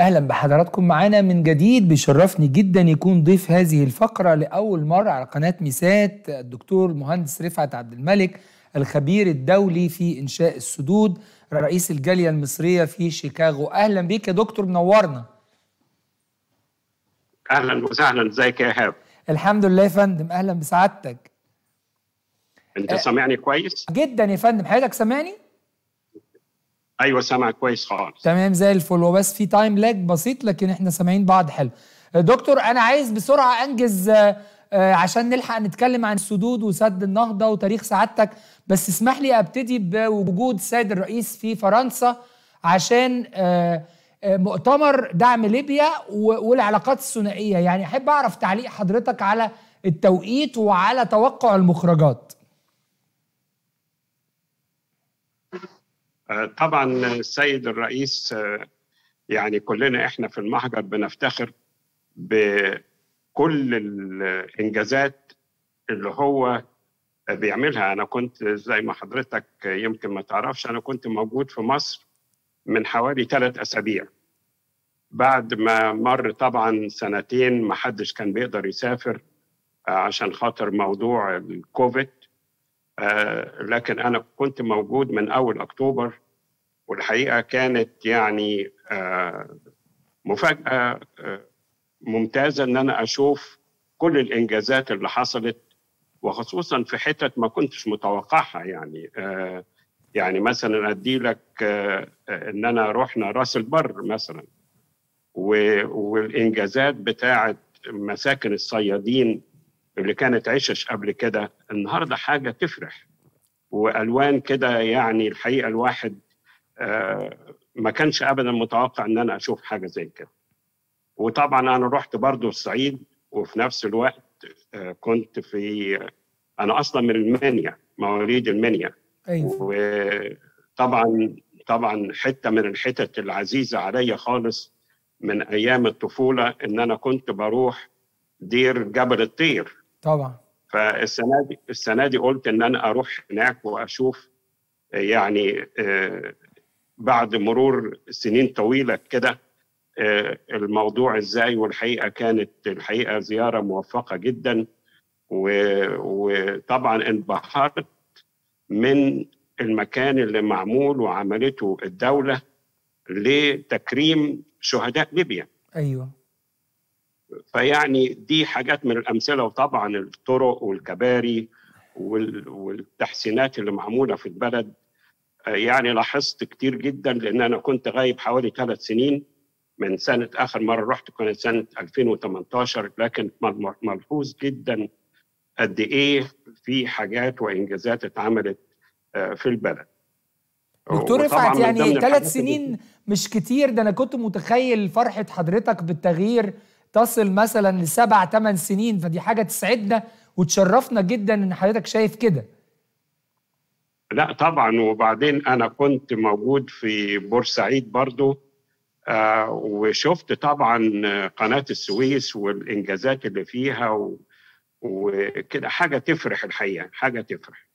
أهلا بحضراتكم معانا من جديد. بيشرفني جدا يكون ضيف هذه الفقرة لأول مرة على قناة ميسات الدكتور مهندس رفعت عبد الملك الخبير الدولي في إنشاء السدود رئيس الجالية المصرية في شيكاغو. أهلا بيك يا دكتور منورنا. أهلا وسهلا. إزيك يا إيهاب؟ الحمد لله يا فندم. أهلا بسعادتك. أنت سامعني كويس؟ جدا يا فندم. حضرتك سامعني؟ أيوه سامع كويس خالص. تمام زي الفل. وبس في تايم لاج بسيط لكن إحنا سامعين بعض حلو. دكتور أنا عايز بسرعة أنجز آه، آه، عشان نلحق نتكلم عن السدود وسد النهضة وتاريخ سعادتك. بس اسمح لي أبتدي بوجود السيد الرئيس في فرنسا عشان آه، مؤتمر دعم ليبيا والعلاقات الثنائية. يعني أحب أعرف تعليق حضرتك على التوقيت وعلى توقع المخرجات. طبعا السيد الرئيس يعني كلنا إحنا في المحجر بنفتخر بكل الإنجازات اللي هو بيعملها. أنا كنت زي ما حضرتك يمكن ما تعرفش أنا كنت موجود في مصر من حوالي ثلاث أسابيع. بعد ما مر طبعا سنتين ما حدش كان بيقدر يسافر عشان خاطر موضوع الكوفيد لكن أنا كنت موجود من أول أكتوبر والحقيقة كانت يعني آه، مفاجأة آه، ممتازة إن أنا أشوف كل الإنجازات اللي حصلت وخصوصا في حتت ما كنتش متوقعها يعني آه، يعني مثلا أدي لك آه، آه، إن أنا رحنا راس البر مثلا والإنجازات بتاعه مساكن الصيادين اللي كانت عشش قبل كده النهارده حاجة تفرح. وألوان كده يعني الحقيقة الواحد آه، ما كانش ابدا متوقع إن أنا أشوف حاجة زي كده. وطبعا أنا رحت برضو الصعيد وفي نفس الوقت آه، كنت في أنا أصلا من المنيا مواليد المنيا. أيوه. وطبعا طبعا حتة من الحتت العزيزة عليا خالص من أيام الطفولة إن أنا كنت بروح دير جبل الطير. طبعا. فالسنة دي السنة دي قلت إن أنا أروح هناك وأشوف يعني آه، بعد مرور سنين طويلة كده آه، الموضوع إزاي؟ والحقيقة كانت الحقيقة زيارة موفقة جدا. وطبعا انبهرت من المكان اللي معمول وعملته الدولة لتكريم شهداء ليبيا. أيوه. فيعني دي حاجات من الأمثلة وطبعا الطرق والكباري وال- والتحسينات اللي معمولة في البلد. يعني لاحظت كتير جدا لأن أنا كنت غايب حوالي ثلاث سنين من سنة آخر مرة رحت كانت سنة 2018 لكن مل- ملحوظ جدا قد إيه في حاجات وإنجازات اتعملت آه، في البلد. دكتور رفعت يعني ثلاث سنين مش كتير. ده أنا كنت متخيل فرحة حضرتك بالتغيير تصل مثلا لسبع ثمان سنين فدي حاجة تسعدنا وتشرفنا جدا إن حضرتك شايف كده. لا طبعا وبعدين أنا كنت موجود في بورسعيد برضو آه وشفت طبعا قناة السويس والإنجازات اللي فيها وكده. حاجة تفرح الحقيقة حاجة تفرح.